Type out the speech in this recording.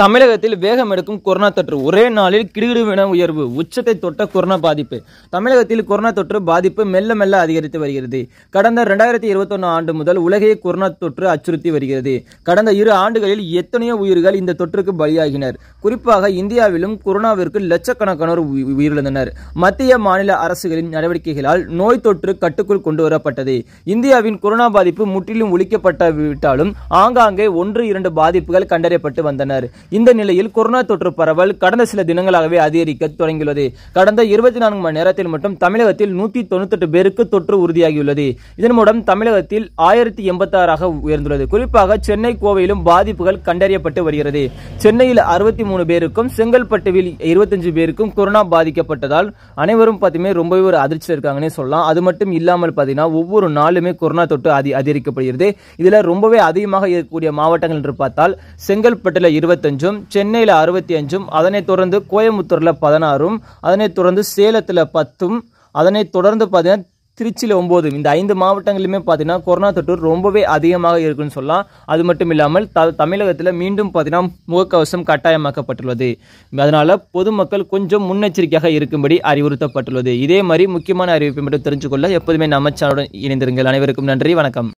தமிழகத்தில் வேகம் எடுக்கும் கொரோனா தொற்று. ஒரே நாளில் கிடுகிடுவென உயர்வு. உச்சத்தை தொட்ட கொரோனா பாதிப்பு. தமிழகத்தில் கொரோனா தொற்று பாதிப்பு மெல்ல மெல்ல அதிகரித்து வருகிறது. கடந்த இரண்டாயிரத்தி இருபத்தொன்னு ஆண்டு முதல் உலகையே கொரோனா தொற்று அச்சுறுத்தி வருகிறது. கடந்த இரு ஆண்டுகளில் எத்தனையோ உயிர்கள் இந்த தொற்றுக்கு பலியாகினர். குறிப்பாக இந்தியாவிலும் கொரோனாவிற்கு லட்சக்கணக்கானோர் உயிரிழந்தனர். மத்திய மாநில அரசுகளின் நடவடிக்கைகளால் நோய் தொற்று கட்டுக்குள் கொண்டு வரப்பட்டது. இந்தியாவின் கொரோனா பாதிப்பு முற்றிலும் ஒழிக்கப்பட்டு விட்டாலும் ஆங்காங்கே ஒன்று இரண்டு பாதிப்புகள் கண்டறியப்பட்டு வந்தனர். இந்த நிலையில் கொரோனா தொற்று பரவல் கடந்த சில தினங்களாகவே அதிகரிக்க தொடங்கியுள்ளது. கடந்த இருபத்தி நான்கு மணி நேரத்தில் மட்டும் தமிழகத்தில் நூத்தி தொண்ணூத்தெட்டு பேருக்கு தொற்று உறுதியாகியுள்ளது. இதன் மூலம் தமிழகத்தில் ஆயிரத்தி எண்பத்தாறாக உயர்ந்துள்ளது. குறிப்பாக சென்னை கோவையிலும் பாதிப்புகள் கண்டறியப்பட்டு வருகிறது. சென்னையில் அறுபத்தி மூணு பேருக்கும் செங்கல்பட்டுவில் இருபத்தஞ்சு பேருக்கும் கொரோனா பாதிக்கப்பட்டதால் அனைவரும் பார்த்தீங்கன்னா ரொம்பவே ஒரு அதிர்ச்சியில் இருக்காங்கன்னே சொல்லலாம். அது மட்டும் இல்லாமல் பார்த்தீங்கன்னா ஒவ்வொரு நாளுமே கொரோனா தொற்று அதி அதிகரிக்கப்படுகிறது. இதில் ரொம்பவே அதிகமாக இருக்கக்கூடிய மாவட்டங்கள் என்று பார்த்தால் செங்கல்பட்டுல அஞ்சும் சென்னையில் அறுபத்தி அஞ்சும் அதனைத் தொடர்ந்து கோயம்புத்தூரில் பதினாறும் அதனைத் தொடர்ந்து சேலத்தில் பத்தும் அதனைத் தொடர்ந்து பார்த்தீங்கன்னா திருச்சியில் ஒம்போதும். இந்த ஐந்து மாவட்டங்களிலுமே பார்த்தீங்கன்னா கொரோனா தொற்று ரொம்பவே அதிகமாக இருக்குன்னு சொல்லலாம். அது மட்டும் இல்லாமல் த தமிழகத்தில் மீண்டும் பார்த்தீங்கன்னா முகக்கவசம் கட்டாயமாக்கப்பட்டுள்ளது. அதனால் பொதுமக்கள் கொஞ்சம் முன்னெச்சரிக்கையாக இருக்கும்படி அறிவுறுத்தப்பட்டுள்ளது. இதே மாதிரி முக்கியமான அறிவிப்பை மட்டும் தெரிஞ்சுக்கொள்ள எப்போதுமே நம்ம சேனலுடன் இணைந்திருங்கள். அனைவருக்கும் நன்றி. வணக்கம்.